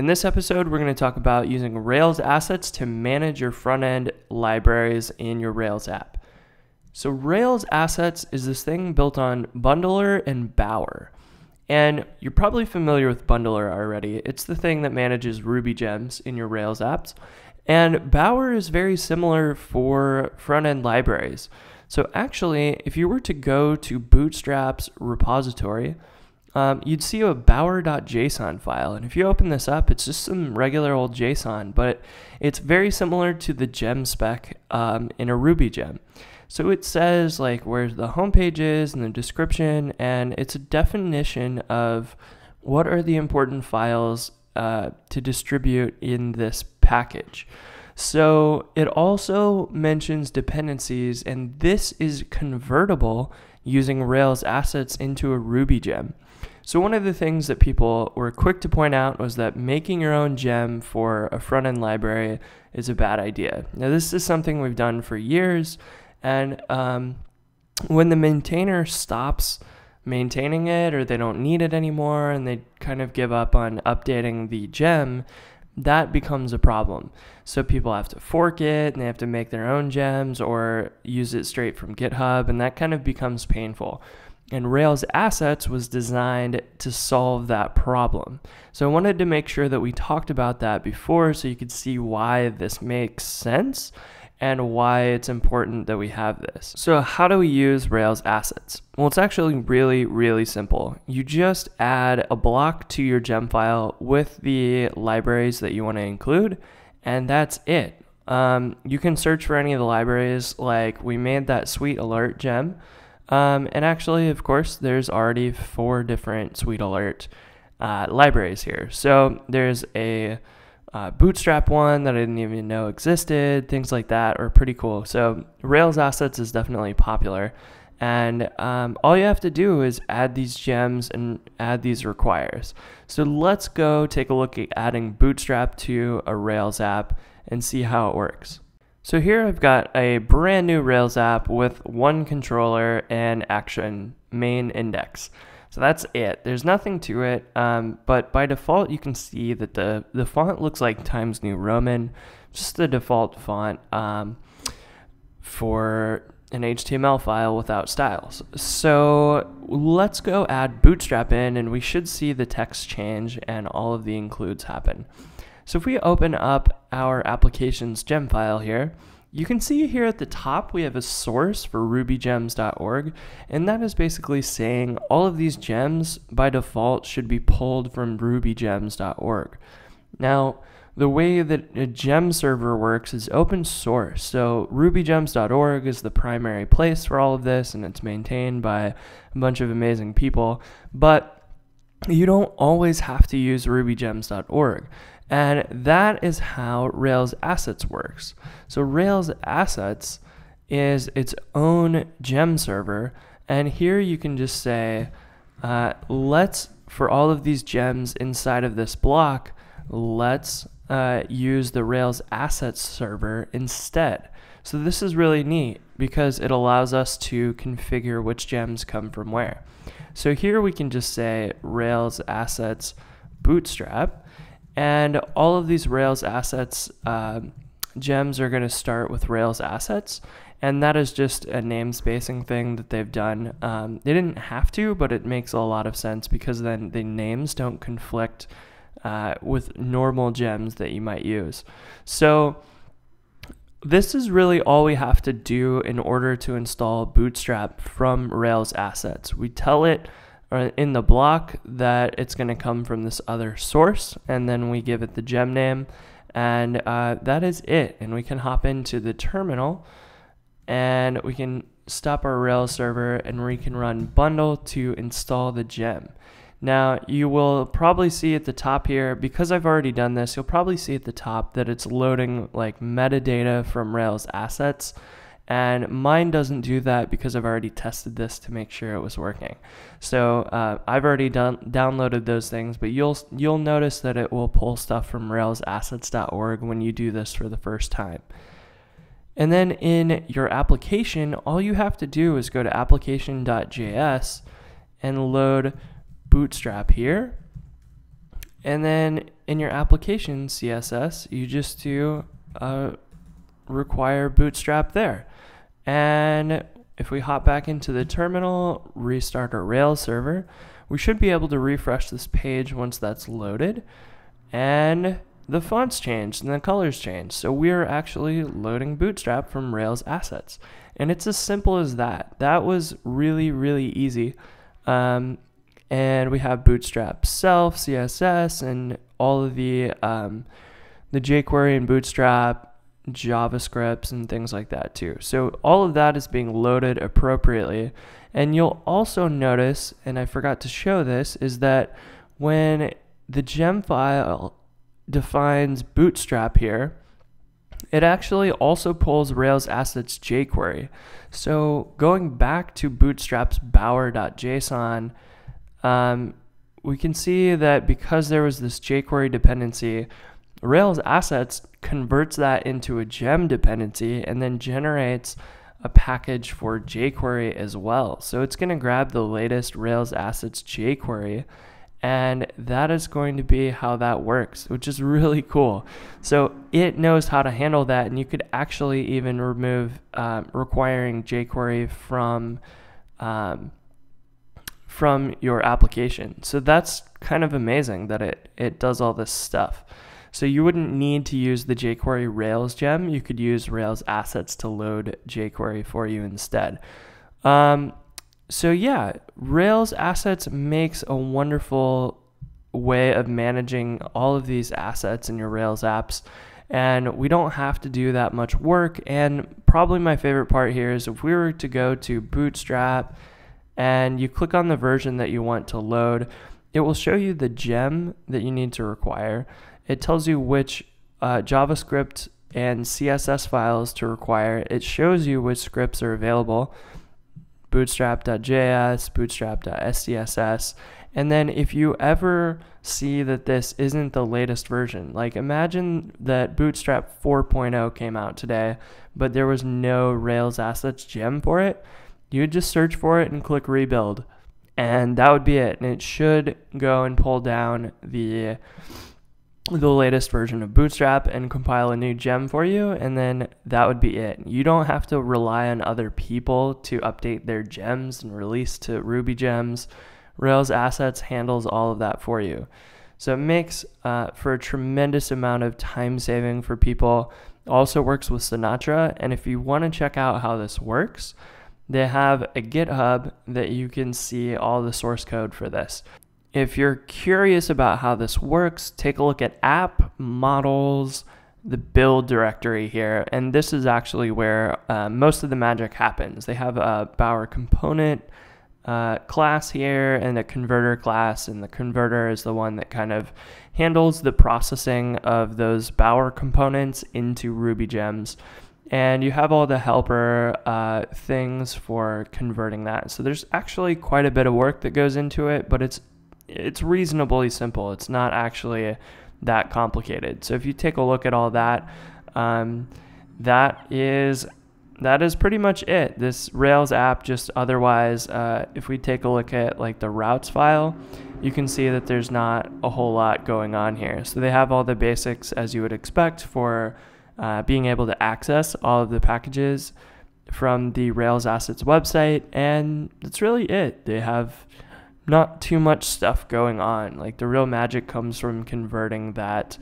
In this episode, we're going to talk about using Rails assets to manage your front end libraries in your Rails app. So, Rails assets is this thing built on Bundler and Bower. And you're probably familiar with Bundler already. It's the thing that manages Ruby gems in your Rails apps. And Bower is very similar for front end libraries. So, actually, if you were to go to Bootstrap's repository, um, you'd see a bower.json file. And if you open this up, it's just some regular old JSON, but it's very similar to the gem spec um, in a Ruby gem. So it says like where the home page is and the description, and it's a definition of what are the important files uh, to distribute in this package. So it also mentions dependencies, and this is convertible using Rails assets into a Ruby gem. So, one of the things that people were quick to point out was that making your own gem for a front end library is a bad idea. Now, this is something we've done for years, and um, when the maintainer stops maintaining it or they don't need it anymore and they kind of give up on updating the gem, that becomes a problem. So people have to fork it and they have to make their own gems or use it straight from GitHub, and that kind of becomes painful. And Rails Assets was designed to solve that problem. So I wanted to make sure that we talked about that before so you could see why this makes sense and why it's important that we have this. So, how do we use Rails assets? Well, it's actually really, really simple. You just add a block to your gem file with the libraries that you want to include, and that's it. Um, you can search for any of the libraries, like we made that sweet alert gem. Um, and actually, of course, there's already four different Sweet Alert uh, libraries here. So there's a uh, Bootstrap one that I didn't even know existed, things like that are pretty cool. So Rails assets is definitely popular. And um, all you have to do is add these gems and add these requires. So let's go take a look at adding Bootstrap to a Rails app and see how it works. So here I've got a brand new Rails app with one controller and action main index. So that's it. There's nothing to it, um, but by default you can see that the, the font looks like Times New Roman, just the default font um, for an HTML file without styles. So let's go add Bootstrap in and we should see the text change and all of the includes happen. So if we open up our applications gem file here, you can see here at the top we have a source for rubygems.org, and that is basically saying all of these gems by default should be pulled from rubygems.org. Now, the way that a gem server works is open source. So rubygems.org is the primary place for all of this, and it's maintained by a bunch of amazing people. But you don't always have to use rubygems.org. And that is how Rails Assets works. So Rails Assets is its own gem server. And here you can just say, uh, let's, for all of these gems inside of this block, let's uh, use the Rails Assets server instead. So this is really neat because it allows us to configure which gems come from where. So here we can just say Rails Assets Bootstrap and all of these Rails assets uh, gems are going to start with Rails assets. And that is just a namespacing thing that they've done. Um, they didn't have to, but it makes a lot of sense because then the names don't conflict uh, with normal gems that you might use. So this is really all we have to do in order to install Bootstrap from Rails assets. We tell it uh, in the block that it's going to come from this other source, and then we give it the gem name, and uh, that is it. And we can hop into the terminal, and we can stop our Rails server, and we can run bundle to install the gem. Now, you will probably see at the top here, because I've already done this, you'll probably see at the top that it's loading like metadata from Rails assets. And mine doesn't do that because I've already tested this to make sure it was working. So uh, I've already done downloaded those things, but you'll you'll notice that it will pull stuff from RailsAssets.org when you do this for the first time. And then in your application, all you have to do is go to application.js and load Bootstrap here. And then in your application CSS, you just do uh, require Bootstrap there. And if we hop back into the terminal, restart our Rails server, we should be able to refresh this page once that's loaded. And the fonts changed and the colors changed. So we're actually loading Bootstrap from Rails assets. And it's as simple as that. That was really, really easy. Um, and we have Bootstrap self, CSS, and all of the um, the jQuery and Bootstrap JavaScripts and things like that too. So all of that is being loaded appropriately. And you'll also notice, and I forgot to show this, is that when the gem file defines Bootstrap here, it actually also pulls Rails assets jQuery. So going back to Bootstrap's bower.json, um, we can see that because there was this jQuery dependency, Rails assets converts that into a gem dependency and then generates a package for jQuery as well. So it's going to grab the latest Rails assets jQuery and that is going to be how that works, which is really cool. So it knows how to handle that, and you could actually even remove um, requiring jQuery from um, from your application. So that's kind of amazing that it it does all this stuff. So you wouldn't need to use the jQuery Rails gem. You could use Rails assets to load jQuery for you instead. Um, so yeah, Rails assets makes a wonderful way of managing all of these assets in your Rails apps. And we don't have to do that much work. And probably my favorite part here is if we were to go to Bootstrap and you click on the version that you want to load, it will show you the gem that you need to require. It tells you which uh, JavaScript and CSS files to require. It shows you which scripts are available bootstrap.js, bootstrap.scss. And then if you ever see that this isn't the latest version, like imagine that Bootstrap 4.0 came out today, but there was no Rails assets gem for it, you would just search for it and click rebuild. And that would be it. And it should go and pull down the the latest version of Bootstrap and compile a new gem for you, and then that would be it. You don't have to rely on other people to update their gems and release to Ruby gems. Rails Assets handles all of that for you. So it makes uh, for a tremendous amount of time saving for people. Also works with Sinatra, and if you want to check out how this works, they have a GitHub that you can see all the source code for this. If you're curious about how this works, take a look at app models, the build directory here, and this is actually where uh, most of the magic happens. They have a Bower component uh, class here and a converter class, and the converter is the one that kind of handles the processing of those Bower components into Ruby gems. And you have all the helper uh, things for converting that. So there's actually quite a bit of work that goes into it, but it's it's reasonably simple. It's not actually that complicated. So if you take a look at all that, um, that is that is pretty much it. This Rails app just otherwise, uh, if we take a look at like the routes file, you can see that there's not a whole lot going on here. So they have all the basics as you would expect for uh, being able to access all of the packages from the Rails assets website, and that's really it. They have not too much stuff going on. Like the real magic comes from converting that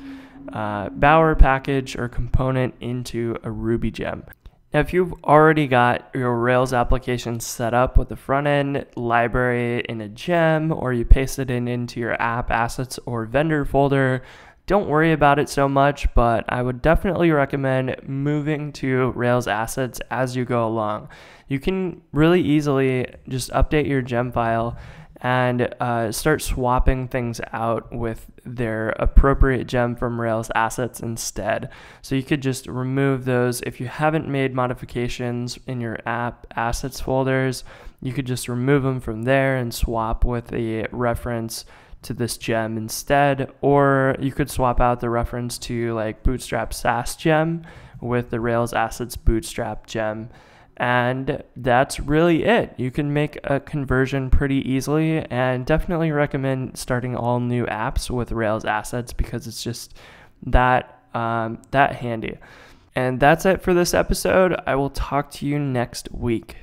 uh, Bower package or component into a Ruby gem. Now, if you've already got your Rails application set up with the front end library in a gem, or you paste it in into your app assets or vendor folder, don't worry about it so much, but I would definitely recommend moving to Rails assets as you go along. You can really easily just update your gem file and uh, start swapping things out with their appropriate gem from Rails assets instead. So you could just remove those. If you haven't made modifications in your app assets folders, you could just remove them from there and swap with the reference to this gem instead. Or you could swap out the reference to like Bootstrap Sass gem with the Rails assets Bootstrap gem And that's really it. You can make a conversion pretty easily and definitely recommend starting all new apps with Rails assets because it's just that um, that handy. And that's it for this episode. I will talk to you next week.